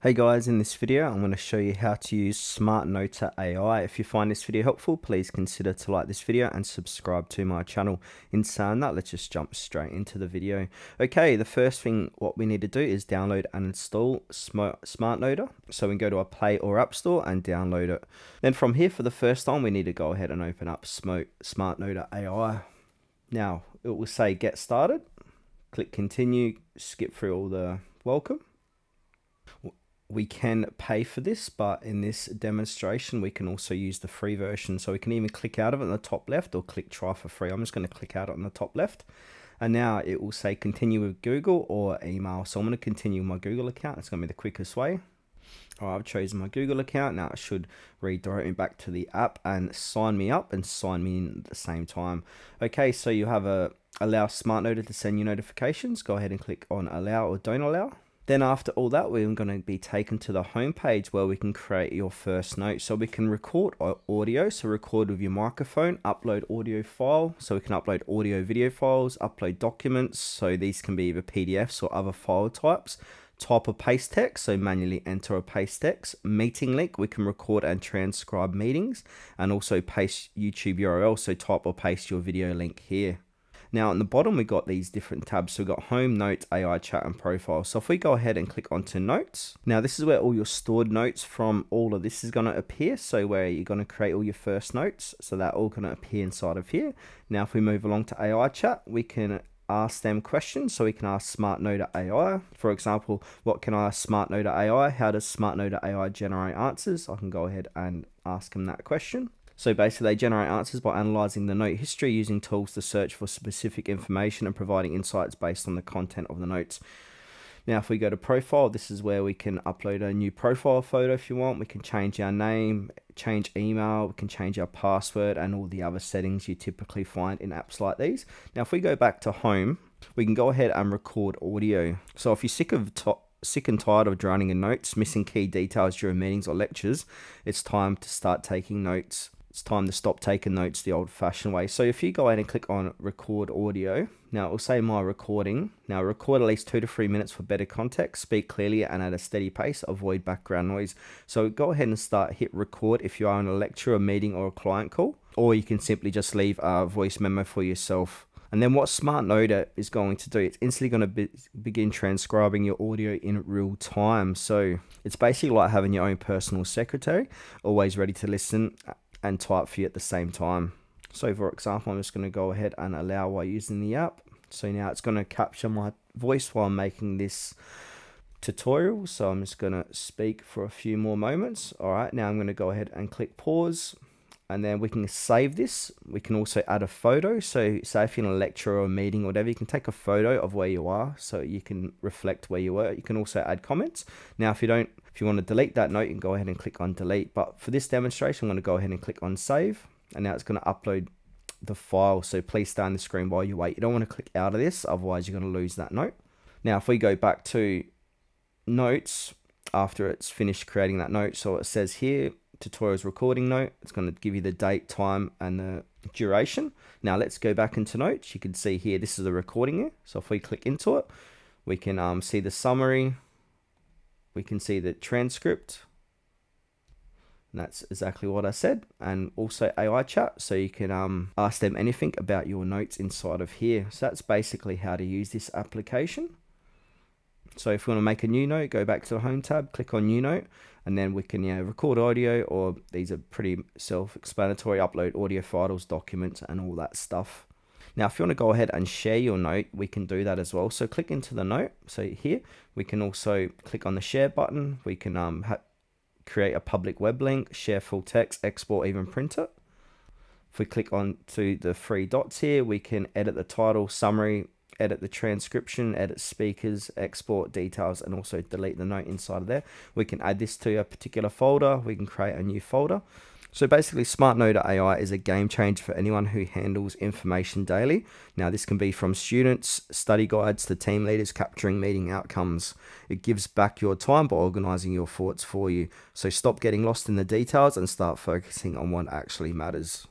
Hey guys, in this video I'm going to show you how to use SmartNoter AI. If you find this video helpful, please consider to like this video and subscribe to my channel. In saying that, let's just jump straight into the video. Okay, the first thing what we need to do is download and install SmartNoter. So we can go to our Play or App Store and download it. Then from here, for the first time, we need to go ahead and open up SmartNoter AI. Now, it will say Get Started. Click Continue, skip through all the welcome we can pay for this, but in this demonstration, we can also use the free version. So we can even click out of it on the top left or click try for free. I'm just going to click out on the top left. And now it will say continue with Google or email. So I'm going to continue my Google account. It's going to be the quickest way. All right, I've chosen my Google account. Now it should redirect me back to the app and sign me up and sign me in at the same time. Okay, so you have a allow smart SmartNoter to send you notifications. Go ahead and click on allow or don't allow. Then after all that, we're going to be taken to the home page where we can create your first note. So we can record audio, so record with your microphone, upload audio file, so we can upload audio video files, upload documents, so these can be either PDFs or other file types. Type or paste text, so manually enter a paste text. Meeting link, we can record and transcribe meetings, and also paste YouTube URL, so type or paste your video link here. Now on the bottom, we've got these different tabs. So we've got home, notes, AI chat, and profile. So if we go ahead and click onto notes, now this is where all your stored notes from all of this is going to appear. So where you're going to create all your first notes. So that all going to appear inside of here. Now if we move along to AI chat, we can ask them questions. So we can ask SmartNoter AI. For example, what can I ask SmartNoter AI? How does SmartNoter AI generate answers? I can go ahead and ask them that question. So basically, they generate answers by analyzing the note history using tools to search for specific information and providing insights based on the content of the notes. Now, if we go to profile, this is where we can upload a new profile photo if you want. We can change our name, change email, we can change our password, and all the other settings you typically find in apps like these. Now, if we go back to home, we can go ahead and record audio. So if you're sick of sick and tired of drowning in notes, missing key details during meetings or lectures, it's time to start taking notes it's time to stop taking notes the old fashioned way. So if you go ahead and click on record audio, now it will say my recording. Now record at least two to three minutes for better context, speak clearly and at a steady pace, avoid background noise. So go ahead and start hit record if you are in a lecture, a meeting or a client call, or you can simply just leave a voice memo for yourself. And then what SmartNoter is going to do, it's instantly going to be, begin transcribing your audio in real time. So it's basically like having your own personal secretary, always ready to listen and type for you at the same time. So for example, I'm just going to go ahead and allow while using the app. So now it's going to capture my voice while I'm making this tutorial. So I'm just going to speak for a few more moments. All right, now I'm going to go ahead and click pause and then we can save this. We can also add a photo. So say if you're in a lecture or a meeting or whatever, you can take a photo of where you are so you can reflect where you were. You can also add comments. Now, if you don't, if you want to delete that note, you can go ahead and click on delete. But for this demonstration, I'm going to go ahead and click on save. And now it's going to upload the file. So please stay on the screen while you wait. You don't want to click out of this, otherwise you're going to lose that note. Now, if we go back to notes after it's finished creating that note, so it says here, tutorials recording note. It's going to give you the date, time, and the duration. Now let's go back into notes. You can see here, this is the recording here. So if we click into it, we can um, see the summary. We can see the transcript. And that's exactly what I said. And also AI chat. So you can um, ask them anything about your notes inside of here. So that's basically how to use this application. So if we want to make a new note, go back to the home tab, click on new note, and then we can yeah, record audio or these are pretty self-explanatory, upload audio files, documents, and all that stuff. Now, if you want to go ahead and share your note, we can do that as well. So click into the note. So here, we can also click on the share button. We can um, create a public web link, share full text, export, even print it. If we click on to the three dots here, we can edit the title, summary, edit the transcription, edit speakers, export details, and also delete the note inside of there. We can add this to a particular folder. We can create a new folder. So basically, SmartNoter AI is a game changer for anyone who handles information daily. Now, this can be from students, study guides to team leaders capturing meeting outcomes. It gives back your time by organizing your thoughts for you. So stop getting lost in the details and start focusing on what actually matters.